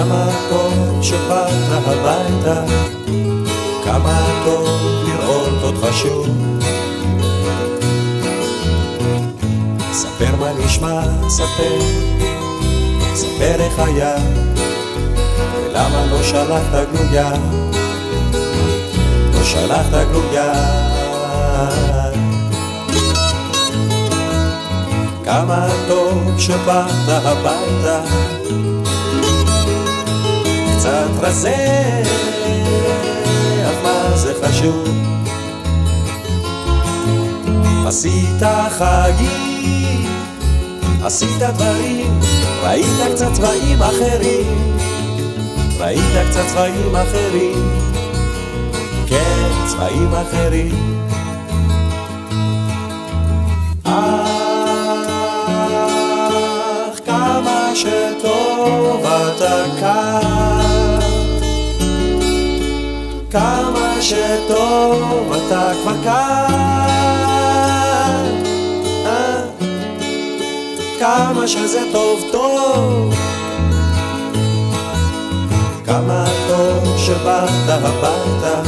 כמה טוב שבאת הביתה, כמה טוב לראות אותך שוב. ספר מה נשמע, ספר, ספר איך היה, ולמה לא שלחת גלויה, לא שלחת גלויה. כמה טוב שבאת הביתה רזה, אך מה זה חשוב? עשית חגים, עשית דברים, ראית קצת צבעים אחרים, ראית קצת צבעים אחרים, כן, צבעים אחרים. שטוב אתה כאן כמה שטוב אתה כבר כאן. אה? כמה שזה טוב טוב. כמה טוב שבאת הביתה.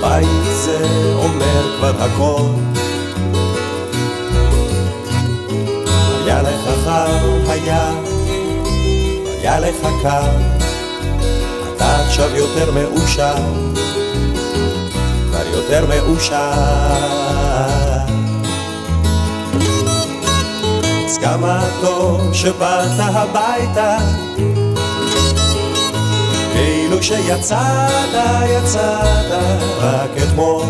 בית זה אומר כבר הכל. היה לך חם, היה, היה לך קר, אתה עכשיו יותר מאושר, כבר יותר מאושר. אז כמה טוב שבאת הביתה, כאילו שיצאת, יצאת רק אתמול.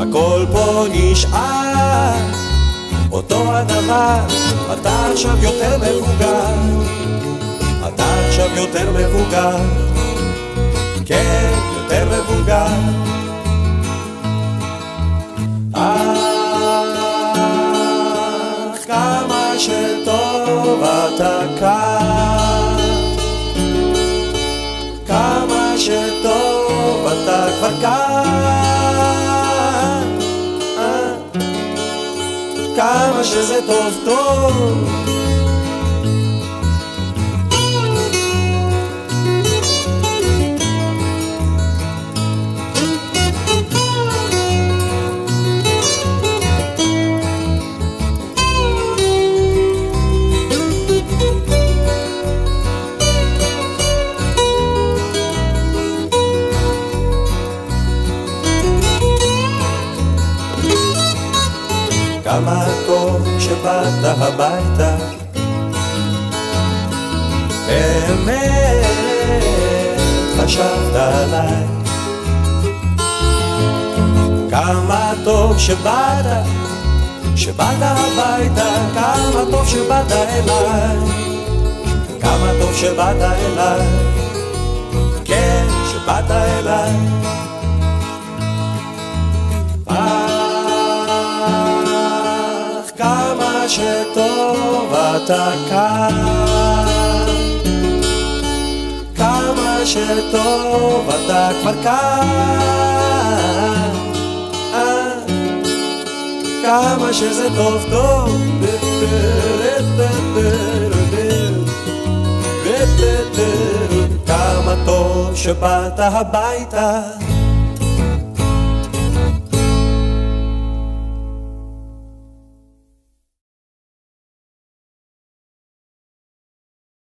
הכל פה נשאר אותו הדבר, אתה עכשיו יותר מבוגר, עכשיו יותר מבוגר, כן, יותר מבוגר. אך כמה שטוב אתה כאן, כמה שטוב אתה כבר כאן. כמה שזה טוב טוב כמה טוב שבאת הביתה. באמת חשבת עליי. כמה טוב שבאת, שבאת הביתה כמה טוב שבאת אליי. כמה טוב שבאת אליי. כן, שבאת אליי כמה שטוב אתה כאן. כמה שטוב אתה כבר כאן. כמה שזה טוב טוב. כמה טוב שבאת הביתה